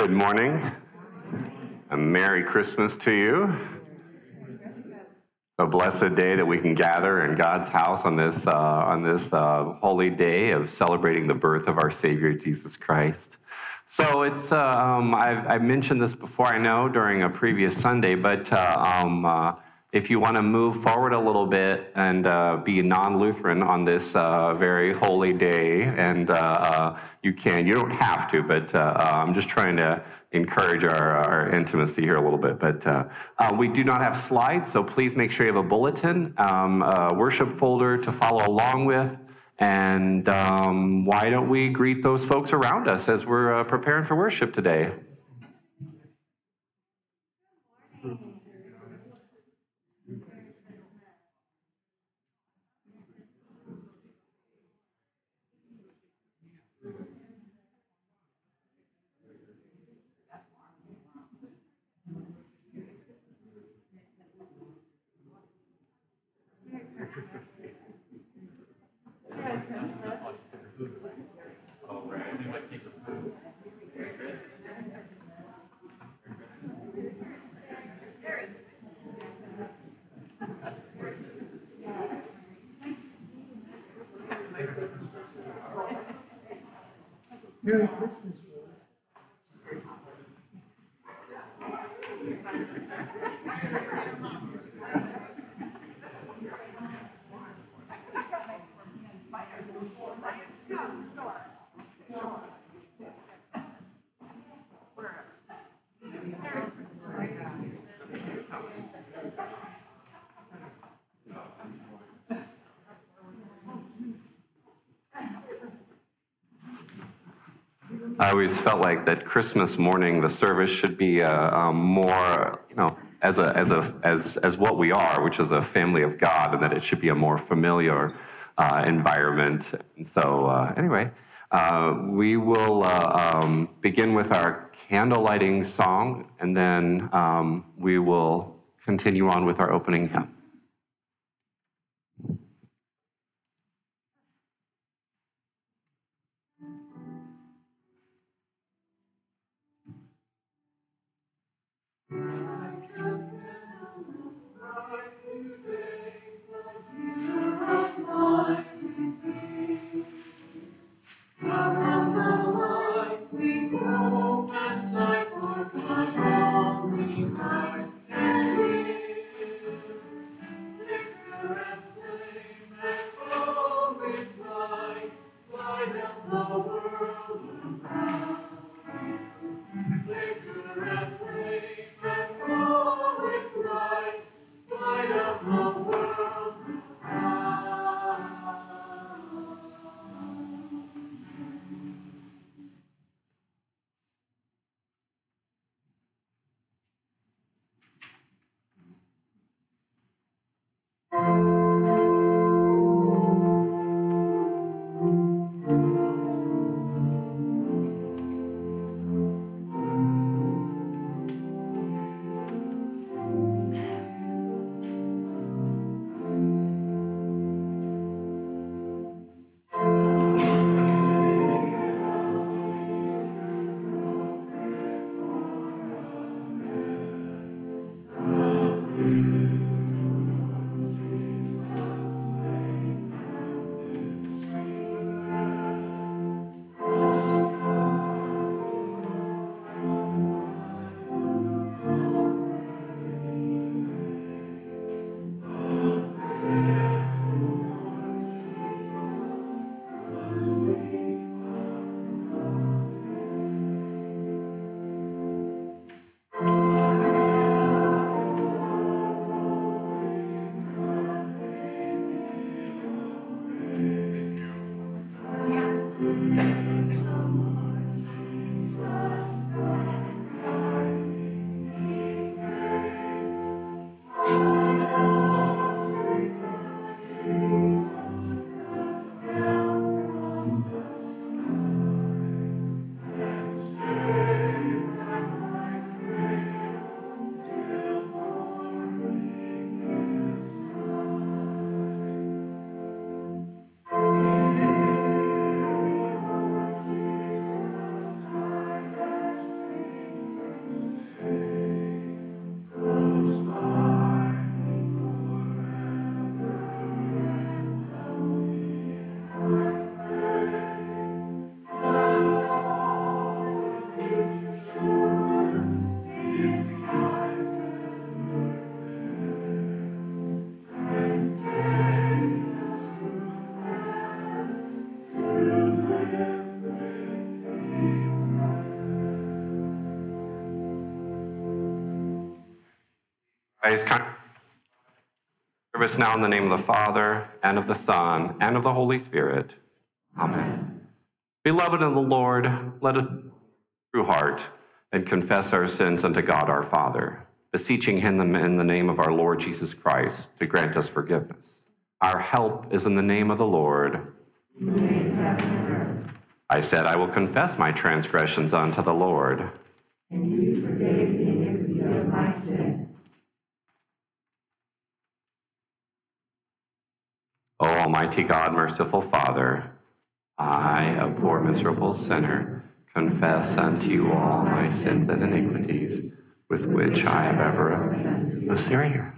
Good morning. A Merry Christmas to you. A blessed day that we can gather in God's house on this uh, on this uh, holy day of celebrating the birth of our Savior Jesus Christ. So it's uh, um, I've, I've, mentioned this before, I know, during a previous Sunday, but uh, um, uh, if you want to move forward a little bit and uh, be non-Lutheran on this very holy day, and you can. You don't have to, but I'm just trying to encourage our, our intimacy here a little bit. But uh, uh, we do not have slides, so please make sure you have a bulletin, um, a worship folder to follow along with. And um, why don't we greet those folks around us as we're uh, preparing for worship today? Merry Christmas. I always felt like that Christmas morning, the service should be uh, um, more, you know, as a as a as as what we are, which is a family of God, and that it should be a more familiar uh, environment. And so, uh, anyway, uh, we will uh, um, begin with our candle lighting song, and then um, we will continue on with our opening hymn. I just kind service now in the name of the Father, and of the Son, and of the Holy Spirit. Amen. Beloved of the Lord, let us true heart and confess our sins unto God our Father, beseeching him in the name of our Lord Jesus Christ to grant us forgiveness. Our help is in the name of the Lord. I said, I will confess my transgressions unto the Lord. And you forgave the iniquity of my sin. O Almighty God, merciful Father, I, a poor miserable sinner, confess unto you all my sins and iniquities with which I have ever offended. Here.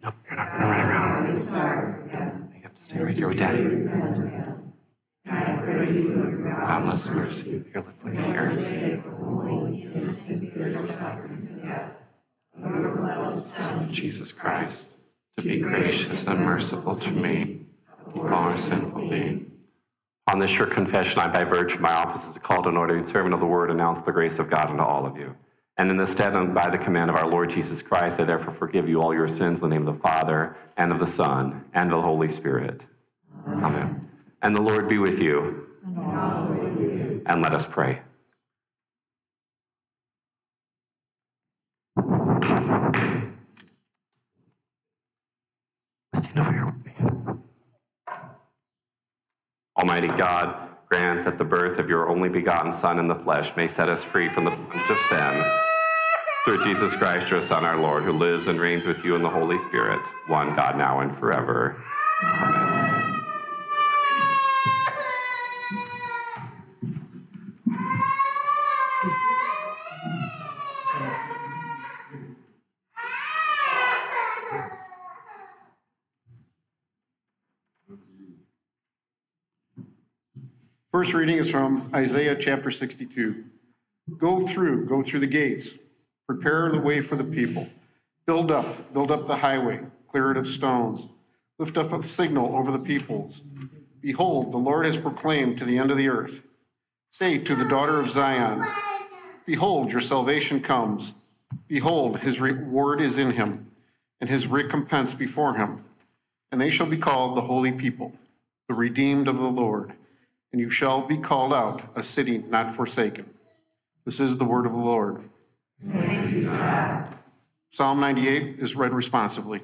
Nope, you're not going to run around. You have to stay right here with Daddy. Boundless mercy. Here, let's look at here. Son Jesus Christ, be gracious and merciful to me, poor sinful being. On this short confession, I, by virtue of my office as a called and ordained servant of the word, announce the grace of God unto all of you. And in the stead and by the command of our Lord Jesus Christ, I therefore forgive you all your sins in the name of the Father, and of the Son, and of the Holy Spirit. Amen. Amen. And the Lord be with you. And, with you. and let us pray. Stand over here with me. Almighty God, grant that the birth of your only begotten Son in the flesh may set us free from the bondage of sin. Through Jesus Christ, your Son, our Lord, who lives and reigns with you in the Holy Spirit, one God now and forever. Amen. First reading is from Isaiah chapter 62. Go through, go through the gates, prepare the way for the people. Build up, build up the highway, clear it of stones. Lift up a signal over the peoples. Behold, the Lord has proclaimed to the end of the earth. Say to the daughter of Zion, Behold, your salvation comes. Behold, his reward is in him, and his recompense before him. And they shall be called the holy people, the redeemed of the Lord and you shall be called out a city not forsaken. This is the word of the Lord. Psalm 98 is read responsively.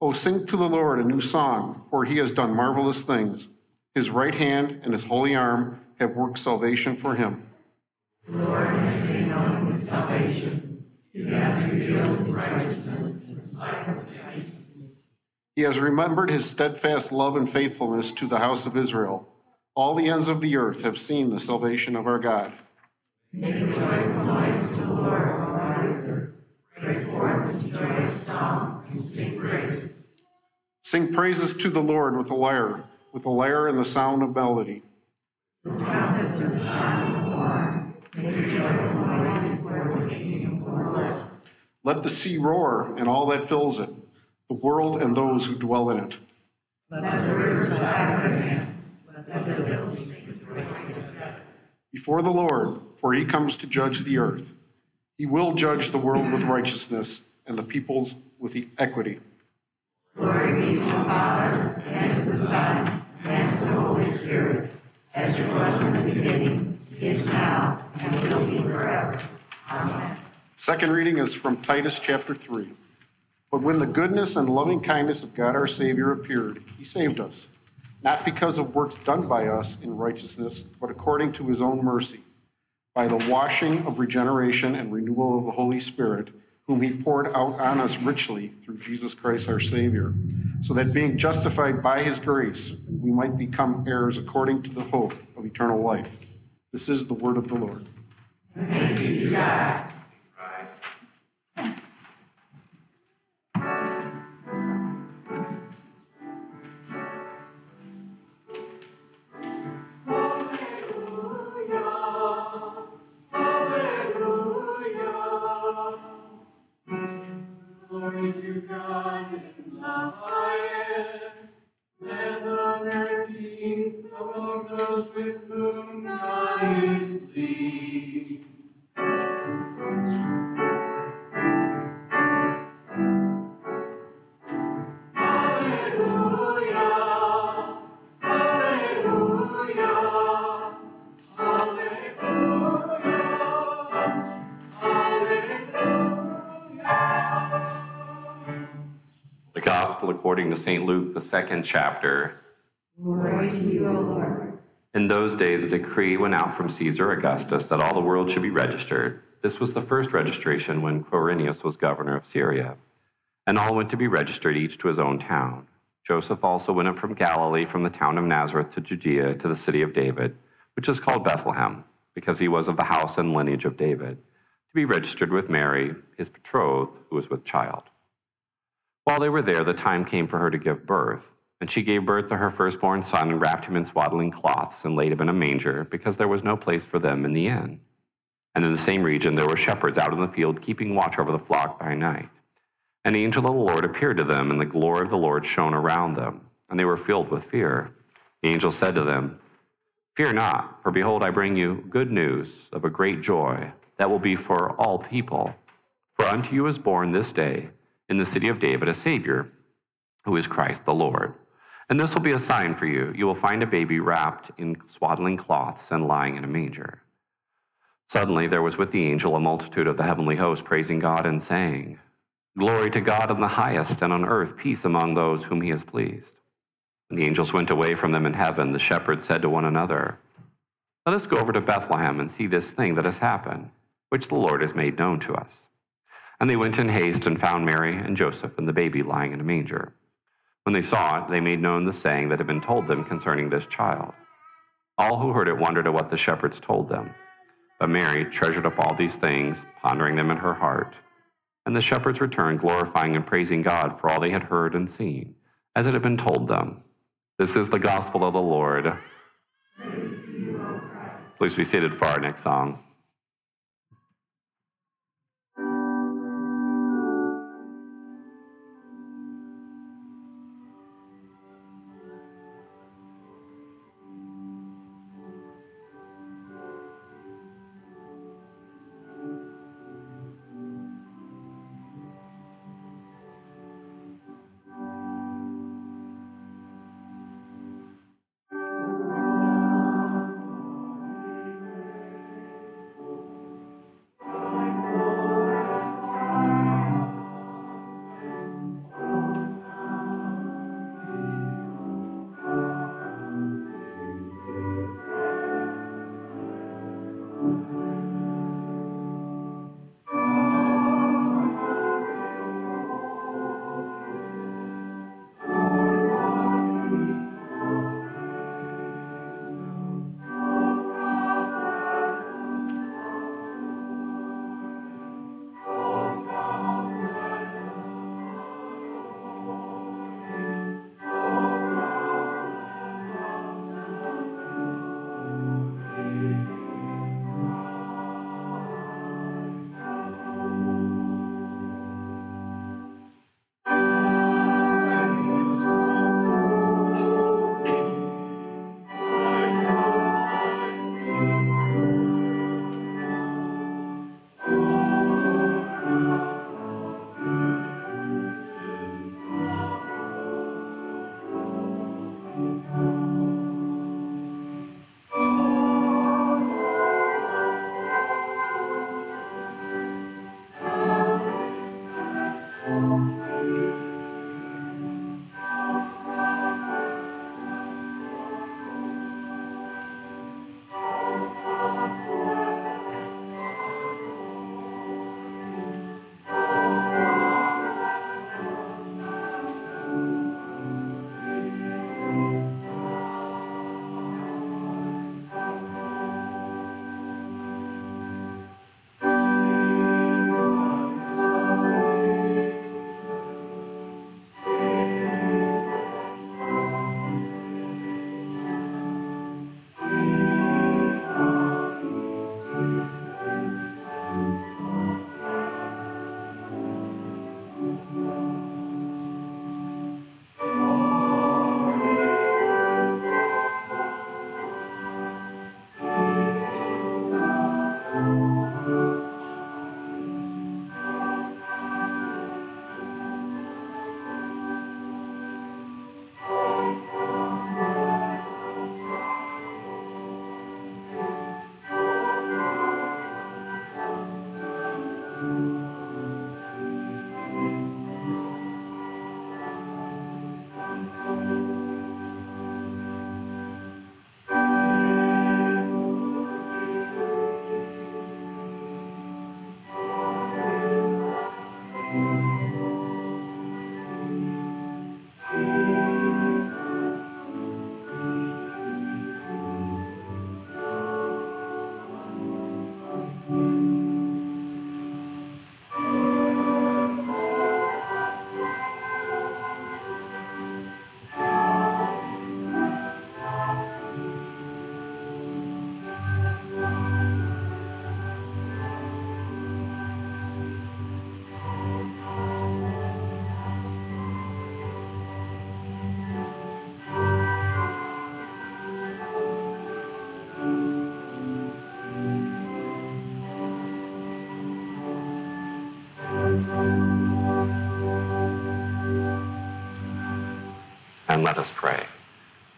Oh, sing to the Lord a new song, for he has done marvelous things. His right hand and his holy arm have worked salvation for him. The Lord has made known his salvation. He has revealed his righteousness in the sight of his He has remembered his steadfast love and faithfulness to the house of Israel. All the ends of the earth have seen the salvation of our God. Make a joyful noise to the Lord, all my earth. Break forth into joyous song and sing praises. Sing praises to the Lord with a lyre, with a lyre and the sound of melody. With trumpets and the sound of horn. Make a joyful noise before the King of glory. Let the sea roar and all that fills it, the world and those who dwell in it. Let the rivers of Africa before the Lord, for he comes to judge the earth. He will judge the world with righteousness and the peoples with equity. Glory be to the Father, and to the Son, and to the Holy Spirit, as it was in the beginning, is now, and will be forever. Amen. Second reading is from Titus chapter 3. But when the goodness and loving kindness of God our Savior appeared, he saved us not because of works done by us in righteousness, but according to his own mercy, by the washing of regeneration and renewal of the Holy Spirit, whom he poured out on us richly through Jesus Christ our Savior, so that being justified by his grace, we might become heirs according to the hope of eternal life. This is the word of the Lord. Thanks be to God. To St. Luke, the second chapter. Glory to you, O Lord. In those days, a decree went out from Caesar Augustus that all the world should be registered. This was the first registration when Quirinius was governor of Syria. And all went to be registered, each to his own town. Joseph also went up from Galilee, from the town of Nazareth to Judea, to the city of David, which is called Bethlehem, because he was of the house and lineage of David, to be registered with Mary, his betrothed, who was with child. While they were there, the time came for her to give birth. And she gave birth to her firstborn son and wrapped him in swaddling cloths and laid him in a manger, because there was no place for them in the inn. And in the same region there were shepherds out in the field, keeping watch over the flock by night. An angel of the Lord appeared to them, and the glory of the Lord shone around them, and they were filled with fear. The angel said to them, Fear not, for behold, I bring you good news of a great joy that will be for all people. For unto you is born this day in the city of David a Savior, who is Christ the Lord. And this will be a sign for you. You will find a baby wrapped in swaddling cloths and lying in a manger. Suddenly there was with the angel a multitude of the heavenly host praising God and saying, Glory to God in the highest, and on earth peace among those whom he has pleased. When the angels went away from them in heaven, the shepherds said to one another, Let us go over to Bethlehem and see this thing that has happened, which the Lord has made known to us. And they went in haste and found Mary and Joseph and the baby lying in a manger. When they saw it, they made known the saying that had been told them concerning this child. All who heard it wondered at what the shepherds told them. But Mary treasured up all these things, pondering them in her heart. And the shepherds returned, glorifying and praising God for all they had heard and seen, as it had been told them. This is the gospel of the Lord. Please be seated for our next song.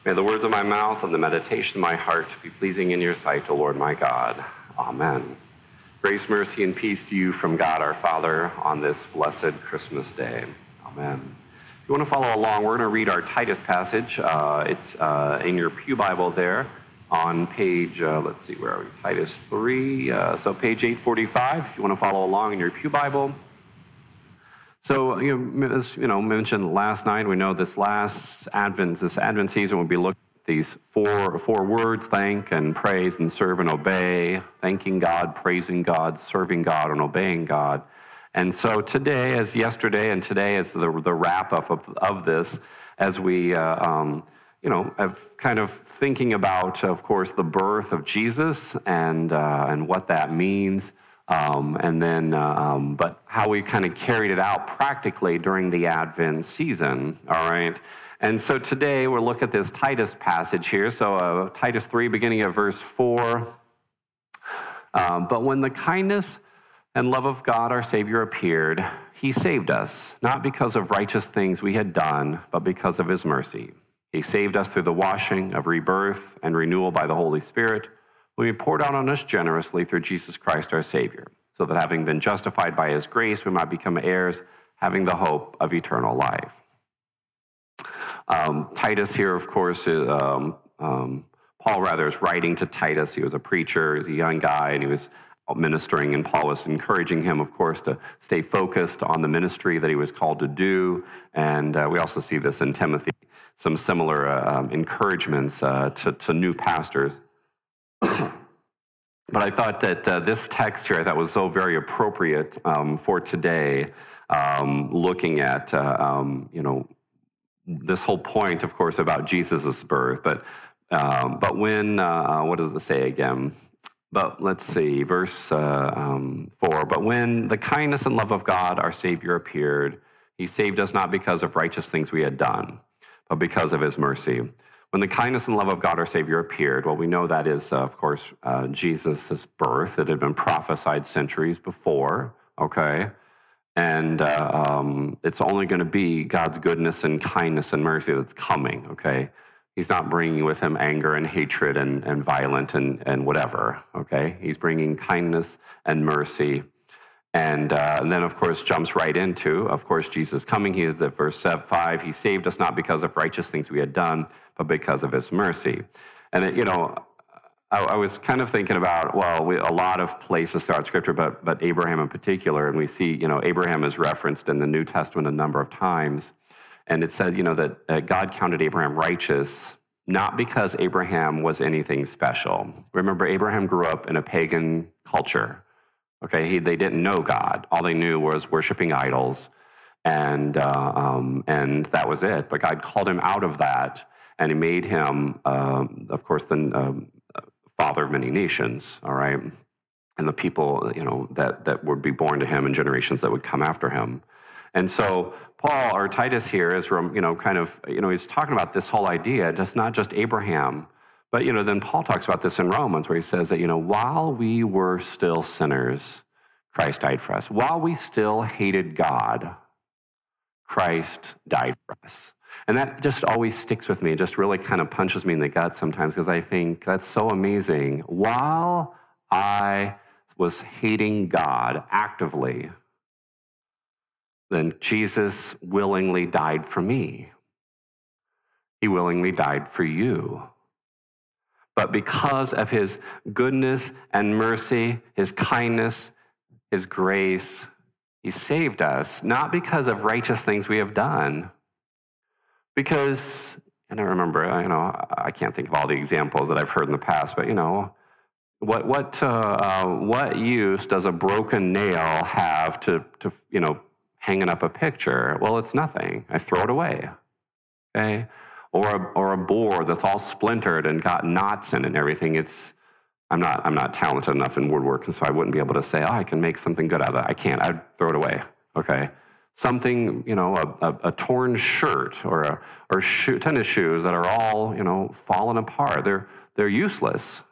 May the words of my mouth and the meditation of my heart be pleasing in your sight, O Lord my God. Amen. Grace, mercy, and peace to you from God our Father on this blessed Christmas day. Amen. If you want to follow along, we're going to read our Titus passage. Uh, it's uh, in your Pew Bible there on page, uh, let's see, where are we? Titus 3. Uh, so page 845, if you want to follow along in your Pew Bible. So, you know, as you know, mentioned last night, we know this last Advent, this Advent season, we'll be looking at these four, four words thank and praise and serve and obey, thanking God, praising God, serving God, and obeying God. And so today, as yesterday, and today as the, the wrap up of, of this, as we, uh, um, you know, have kind of thinking about, of course, the birth of Jesus and, uh, and what that means. Um, and then, uh, um, but how we kind of carried it out practically during the Advent season, all right? And so today we'll look at this Titus passage here. So, uh, Titus 3, beginning of verse 4. Um, but when the kindness and love of God our Savior appeared, he saved us, not because of righteous things we had done, but because of his mercy. He saved us through the washing of rebirth and renewal by the Holy Spirit will be poured out on us generously through Jesus Christ our Savior, so that having been justified by his grace, we might become heirs, having the hope of eternal life. Um, Titus here, of course, is, um, um, Paul rather is writing to Titus. He was a preacher, he was a young guy, and he was ministering, and Paul was encouraging him, of course, to stay focused on the ministry that he was called to do. And uh, we also see this in Timothy, some similar uh, um, encouragements uh, to, to new pastors. but I thought that uh, this text here I thought was so very appropriate um, for today, um, looking at uh, um, you know this whole point, of course, about Jesus' birth. But um, but when uh, uh, what does it say again? But let's see, verse uh, um, four. But when the kindness and love of God, our Savior, appeared, He saved us not because of righteous things we had done, but because of His mercy when the kindness and love of God our Savior appeared, well, we know that is, uh, of course, uh, Jesus' birth. It had been prophesied centuries before, okay? And uh, um, it's only going to be God's goodness and kindness and mercy that's coming, okay? He's not bringing with him anger and hatred and, and violent and, and whatever, okay? He's bringing kindness and mercy. And, uh, and, then, of course, jumps right into, of course, Jesus coming. He is at verse 5. He saved us not because of righteous things we had done, but because of his mercy. And, it, you know, I, I, was kind of thinking about, well, we, a lot of places throughout Scripture, but, but Abraham in particular, and we see, you know, Abraham is referenced in the New Testament a number of times. And it says, you know, that uh, God counted Abraham righteous, not because Abraham was anything special. Remember, Abraham grew up in a pagan culture. Okay, he, they didn't know God. All they knew was worshiping idols, and uh, um, and that was it. But God called him out of that and he made him, um, of course, the um, father of many nations. All right, and the people, you know, that that would be born to him and generations that would come after him. And so Paul or Titus here is, from you know, kind of, you know, he's talking about this whole idea. It's not just Abraham, but you know, then Paul talks about this in Romans, where he says that you know, while we were still sinners, Christ died for us. While we still hated God, Christ died for us. And that just always sticks with me. It just really kind of punches me in the gut sometimes because I think that's so amazing. While I was hating God actively, then Jesus willingly died for me. He willingly died for you. But because of his goodness and mercy, his kindness, his grace, he saved us, not because of righteous things we have done, because, and I remember, you know, I can't think of all the examples that I've heard in the past, but you know, what what uh, what use does a broken nail have to to you know hanging up a picture? Well, it's nothing. I throw it away. Okay, or a, or a board that's all splintered and got knots in it and everything. It's I'm not I'm not talented enough in woodworking, so I wouldn't be able to say, oh, I can make something good out of it. I can't. I'd throw it away. Okay something, you know, a, a, a torn shirt or, a, or tennis shoes that are all, you know, fallen apart. They're, they're useless,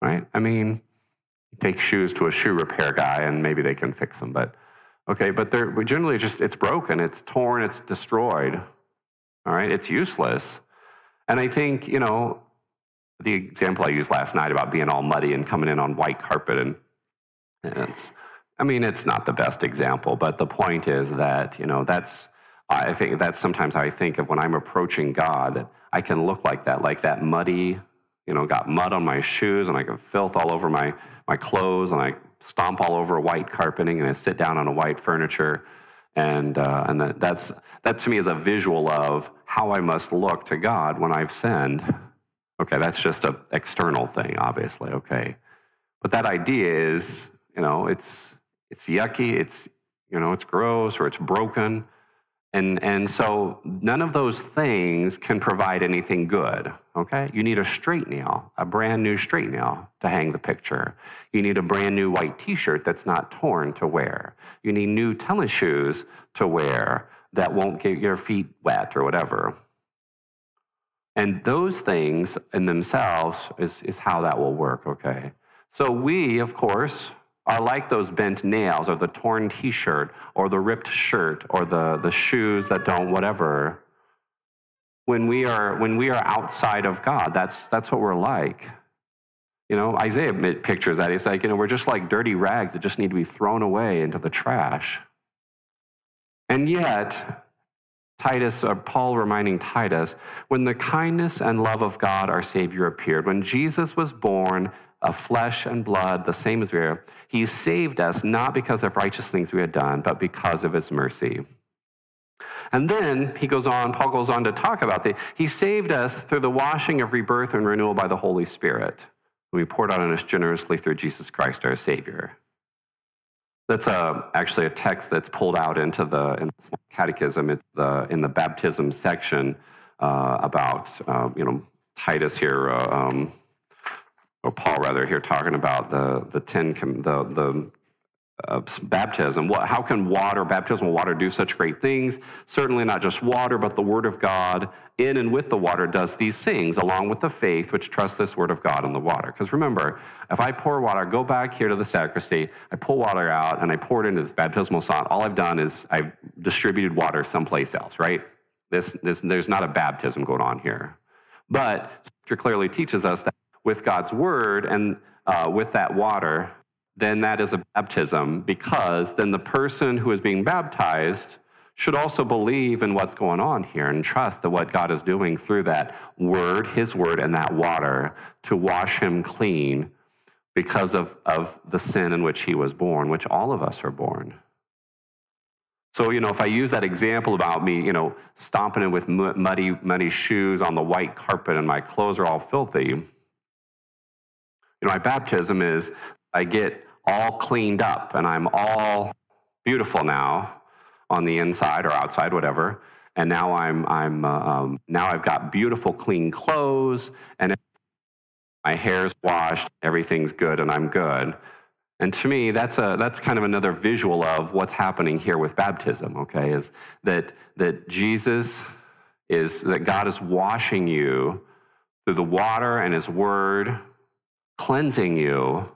right? I mean, take shoes to a shoe repair guy and maybe they can fix them, but okay, but they're generally just, it's broken, it's torn, it's destroyed. All right, it's useless. And I think, you know, the example I used last night about being all muddy and coming in on white carpet and it's I mean, it's not the best example, but the point is that, you know, that's I think that's sometimes how I think of when I'm approaching God, I can look like that, like that muddy, you know, got mud on my shoes and I got filth all over my, my clothes and I stomp all over white carpeting and I sit down on a white furniture. And, uh, and that, that's, that to me is a visual of how I must look to God when I've sinned. Okay, that's just an external thing, obviously, okay. But that idea is, you know, it's, it's yucky, it's, you know, it's gross or it's broken. And, and so none of those things can provide anything good, okay? You need a straight nail, a brand new straight nail to hang the picture. You need a brand new white t shirt that's not torn to wear. You need new tennis shoes to wear that won't get your feet wet or whatever. And those things in themselves is, is how that will work, okay? So we, of course, are like those bent nails or the torn t-shirt or the ripped shirt or the, the shoes that don't whatever. When we are when we are outside of god that's that's what we're like. You know isaiah pictures that. He's like you know we're just like dirty rags that just need to be thrown away into the trash. And yet titus or paul reminding titus when the kindness and love of god our savior appeared when jesus was born of flesh and blood, the same as we are. He saved us not because of righteous things we had done, but because of his mercy. And then he goes on, Paul goes on to talk about that. He saved us through the washing of rebirth and renewal by the Holy Spirit, who he poured out on us generously through Jesus Christ, our Savior. That's a, uh, actually a text that's pulled out into the, in the catechism. It's the, in the baptism section uh, about, uh, you know, Titus here. Uh, um, or Paul rather, here talking about the the ten the the uh, baptism. What, how can water, baptismal water, do such great things? Certainly not just water, but the Word of God in and with the water does these things, along with the faith which trusts this Word of God in the water. Because remember, if I pour water, go back here to the sacristy, I pull water out and I pour it into this baptismal font, all I've done is I've distributed water someplace else, right? This, this, there's not a baptism going on here. But Scripture clearly teaches us that with God's word and uh, with that water, then that is a baptism because then the person who is being baptized should also believe in what's going on here and trust that what God is doing through that word, his word, and that water to wash him clean because of, of the sin in which he was born, which all of us are born. So, you know, if I use that example about me, you know, stomping in with muddy, muddy shoes on the white carpet and my clothes are all filthy, you know, my baptism is I get all cleaned up and I'm all beautiful now on the inside or outside, whatever. And now I'm, I'm, uh, um, now I've got beautiful, clean clothes and my hair's washed, everything's good, and I'm good. And to me, that's, a, that's kind of another visual of what's happening here with baptism, okay? Is that, that Jesus is, that God is washing you through the water and his word cleansing you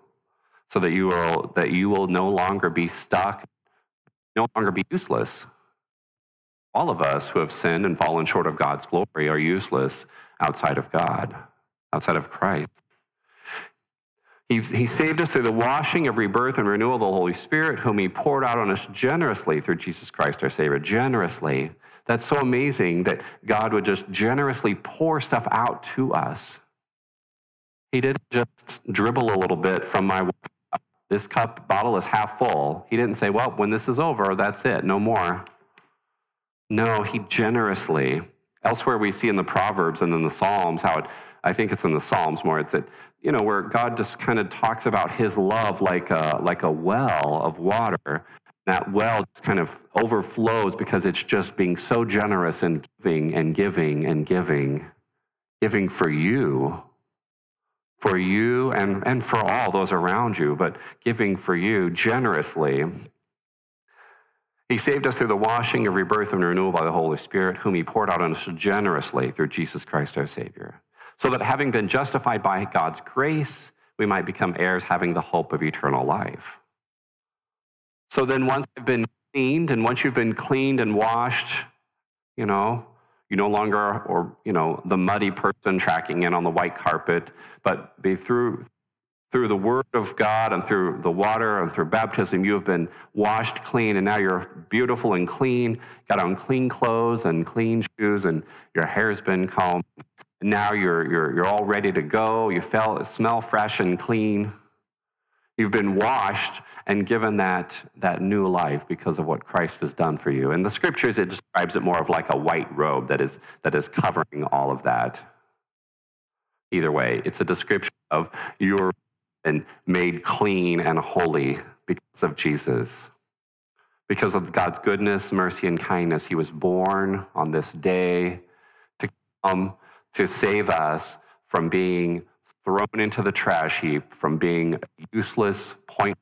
so that you will that you will no longer be stuck no longer be useless all of us who have sinned and fallen short of god's glory are useless outside of god outside of christ he, he saved us through the washing of rebirth and renewal of the Holy Spirit, whom He poured out on us generously through Jesus Christ our Savior. Generously. That's so amazing that God would just generously pour stuff out to us. He didn't just dribble a little bit from my this cup bottle is half full. He didn't say, well, when this is over, that's it, no more. No, he generously. Elsewhere, we see in the Proverbs and in the Psalms how it, I think it's in the Psalms more, it's that, you know, where God just kind of talks about his love like a, like a well of water. That well just kind of overflows because it's just being so generous and giving and giving and giving, giving for you for you and, and for all those around you, but giving for you generously. He saved us through the washing of rebirth and renewal by the Holy Spirit, whom He poured out on us generously through Jesus Christ our Savior, so that having been justified by God's grace, we might become heirs having the hope of eternal life. So then, once I've been cleaned, and once you've been cleaned and washed, you know, You no longer, or you know, the muddy person tracking in on the white carpet, but be through through the word of God and through the water and through baptism, you have been washed clean, and now you're beautiful and clean. Got on clean clothes and clean shoes, and your hair's been combed. Now you're you're you're all ready to go. You feel smell fresh and clean. You've been washed and given that, that new life because of what Christ has done for you. In the scriptures, it describes it more of like a white robe that is, that is covering all of that. Either way, it's a description of you're been made clean and holy because of Jesus. Because of God's goodness, mercy, and kindness, He was born on this day to come to save us from being thrown into the trash heap, from being useless, pointless,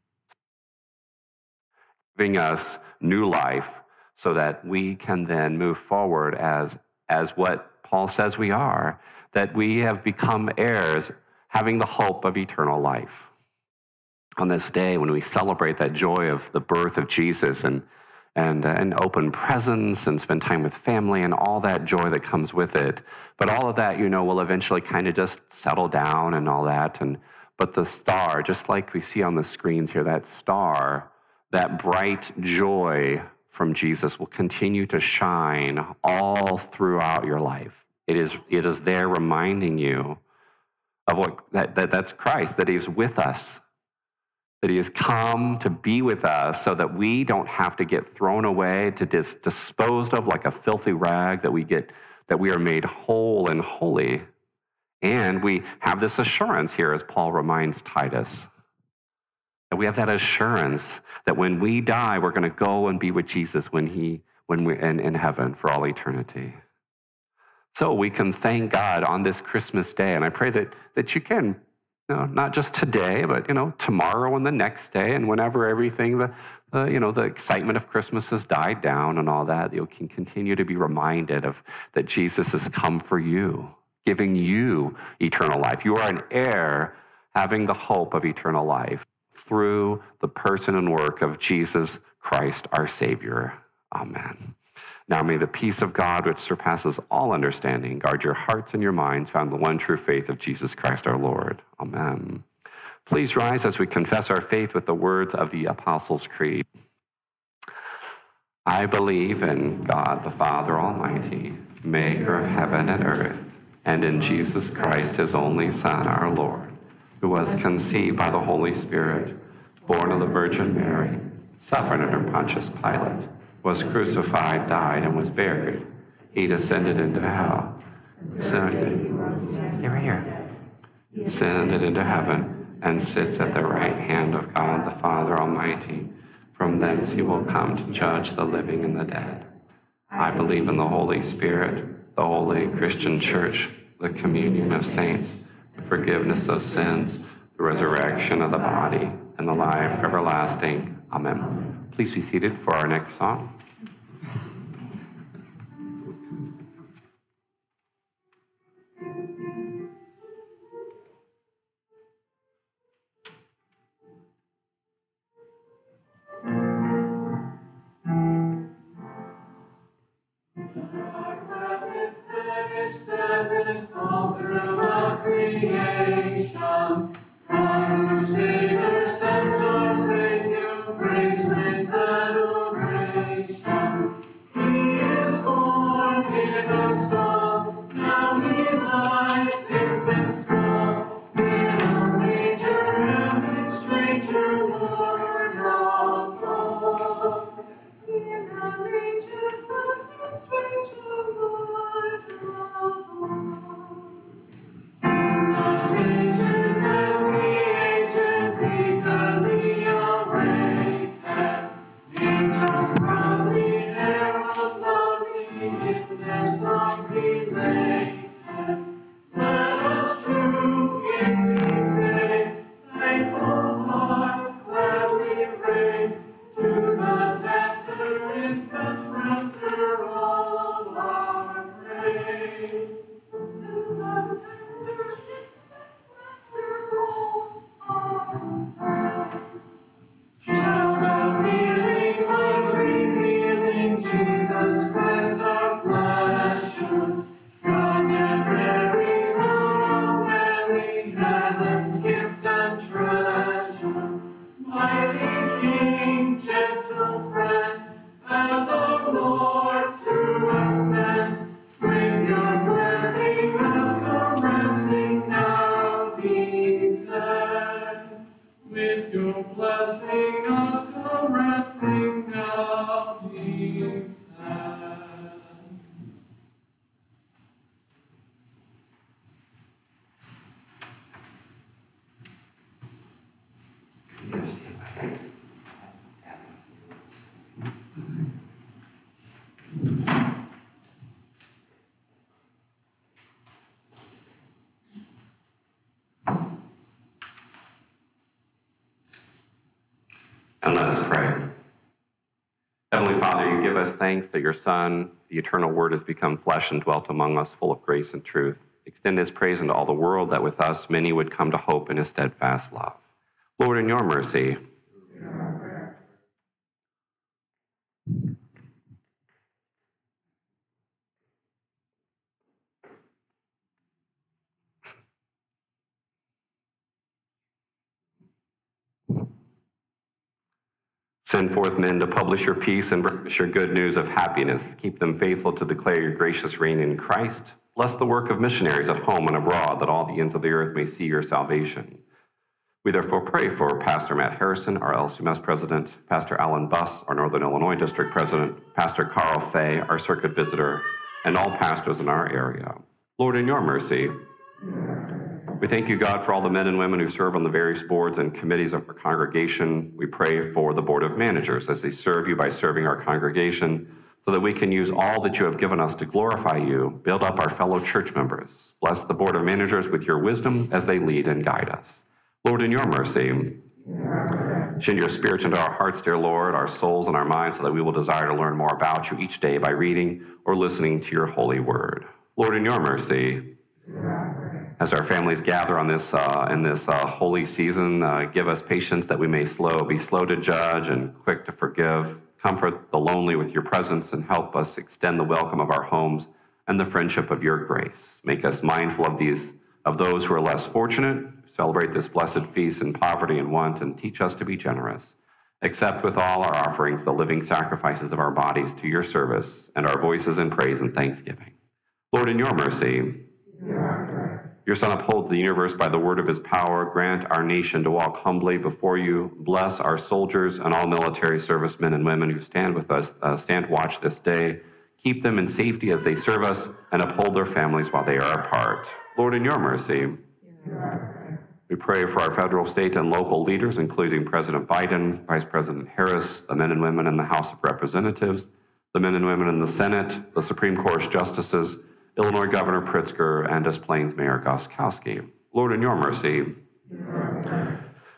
giving us new life so that we can then move forward as, as what Paul says we are, that we have become heirs, having the hope of eternal life. On this day, when we celebrate that joy of the birth of Jesus and and, uh, and open presence and spend time with family and all that joy that comes with it. But all of that, you know, will eventually kind of just settle down and all that. And but the star, just like we see on the screens here, that star, that bright joy from Jesus will continue to shine all throughout your life. It is, it is there reminding you of what that, that that's Christ, that He's with us that he has come to be with us so that we don't have to get thrown away to dis- disposed of like a filthy rag that we get that we are made whole and holy. And we have this assurance here as paul reminds titus that we have that assurance that when we die we're going to go and be with jesus when he when we in, in heaven for all eternity. So we can thank god on this christmas day and i pray that that you can know, not just today, but you know, tomorrow and the next day, and whenever everything, the, the you know, the excitement of Christmas has died down and all that, you can continue to be reminded of that Jesus has come for you, giving you eternal life. You are an heir, having the hope of eternal life through the person and work of Jesus Christ, our Savior. Amen. Now may the peace of God, which surpasses all understanding, guard your hearts and your minds, found the one true faith of Jesus Christ our Lord. Amen. Please rise as we confess our faith with the words of the Apostles' Creed. I believe in God the Father Almighty, maker of heaven and earth, and in Jesus Christ, his only Son, our Lord, who was conceived by the Holy Spirit, born of the Virgin Mary, suffered under Pontius Pilate was crucified, died, and was buried. He descended into hell. Stay right here. Descended into heaven and sits at the right hand of God the Father Almighty. From thence he will come to judge the living and the dead. I believe in the Holy Spirit, the holy Christian church, the communion of saints, the forgiveness of sins, the resurrection of the body, and the life everlasting. Amen. Please be seated for our next song. Let us pray. Heavenly Father, you give us thanks that your Son, the eternal Word, has become flesh and dwelt among us, full of grace and truth. Extend his praise into all the world, that with us many would come to hope in his steadfast love. Lord, in your mercy, Send forth men to publish your peace and us your good news of happiness. Keep them faithful to declare your gracious reign in Christ. Bless the work of missionaries at home and abroad, that all the ends of the earth may see your salvation. We therefore pray for Pastor Matt Harrison, our LCMS president, Pastor Alan Buss, our Northern Illinois district president, Pastor Carl Fay, our circuit visitor, and all pastors in our area. Lord, in your mercy, we thank you, God, for all the men and women who serve on the various boards and committees of our congregation. We pray for the Board of Managers as they serve you by serving our congregation so that we can use all that you have given us to glorify you, build up our fellow church members. Bless the Board of Managers with your wisdom as they lead and guide us. Lord, in your mercy, send your spirit into our hearts, dear Lord, our souls and our minds, so that we will desire to learn more about you each day by reading or listening to your holy word. Lord, in your mercy, as our families gather on this uh, in this uh, holy season, uh, give us patience that we may slow, be slow to judge and quick to forgive. Comfort the lonely with your presence and help us extend the welcome of our homes and the friendship of your grace. Make us mindful of these of those who are less fortunate. Celebrate this blessed feast in poverty and want, and teach us to be generous. Accept with all our offerings the living sacrifices of our bodies to your service and our voices in praise and thanksgiving. Lord, in your mercy, your Son upholds the universe by the word of his power. Grant our nation to walk humbly before you. Bless our soldiers and all military servicemen and women who stand with us, uh, stand watch this day. Keep them in safety as they serve us and uphold their families while they are apart. Lord, in your mercy, we pray for our federal, state, and local leaders, including President Biden, Vice President Harris, the men and women in the House of Representatives, the men and women in the Senate, the Supreme Court justices, Illinois Governor Pritzker, and Des Plaines Mayor Goczkowski. Lord, in your mercy,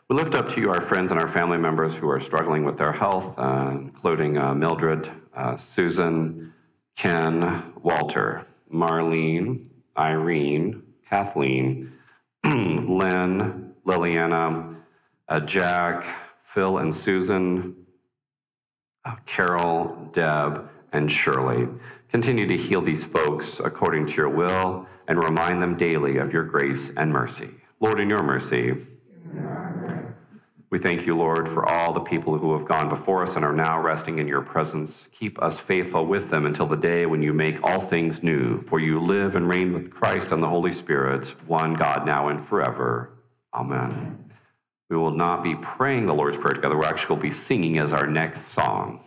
we lift up to you our friends and our family members who are struggling with their health, uh, including uh, Mildred, uh, Susan, Ken, Walter, Marlene, Irene, Kathleen, Lynn, Liliana, uh, Jack, Phil and Susan, uh, Carol, Deb, and Shirley. Continue to heal these folks according to your will and remind them daily of your grace and mercy. Lord, in your mercy, we thank you, Lord, for all the people who have gone before us and are now resting in your presence. Keep us faithful with them until the day when you make all things new. For you live and reign with Christ and the Holy Spirit, one God now and forever. Amen. We will not be praying the Lord's Prayer together. we're actually will be singing as our next song.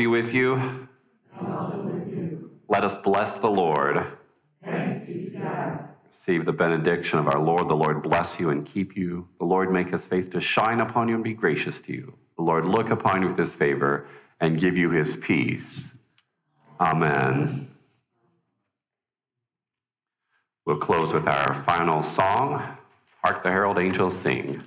Be with you. Let us bless the Lord. Receive the benediction of our Lord. The Lord bless you and keep you. The Lord make his face to shine upon you and be gracious to you. The Lord look upon you with his favor and give you his peace. Amen. We'll close with our final song Hark the Herald Angels Sing.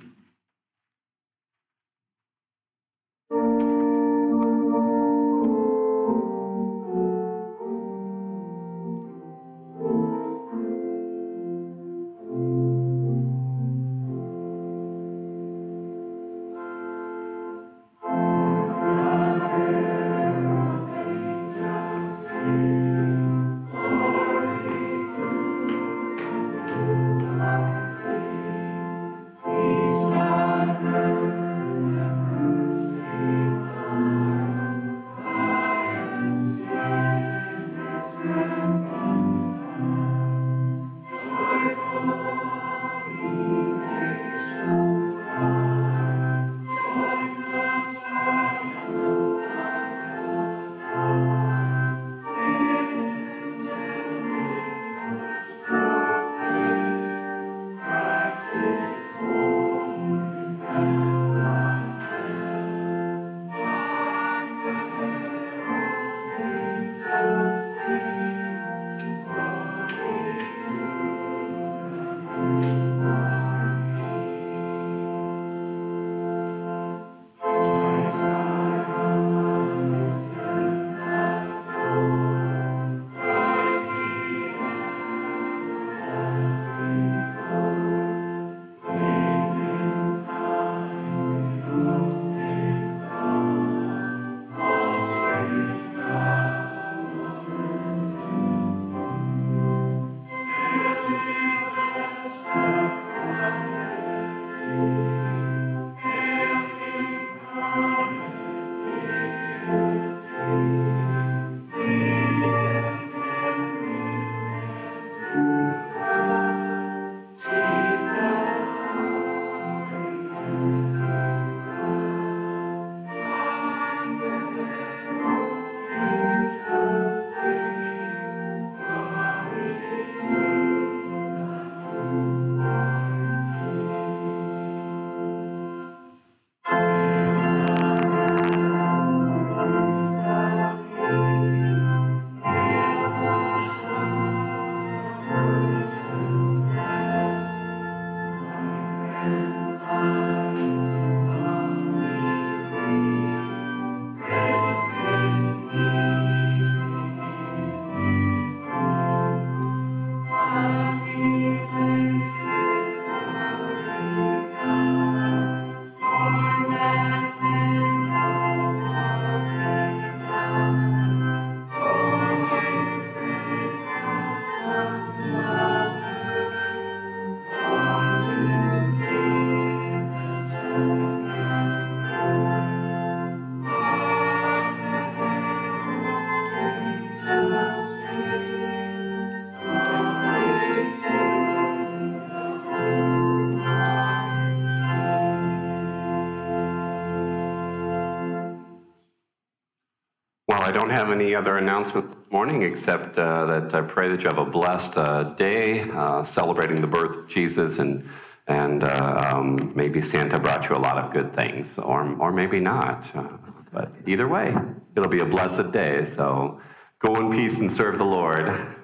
Don't have any other announcements this morning except uh, that I pray that you have a blessed uh, day uh, celebrating the birth of Jesus and and uh, um, maybe Santa brought you a lot of good things, or or maybe not. Uh, but either way, it'll be a blessed day. So go in peace and serve the Lord.